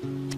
Gracias.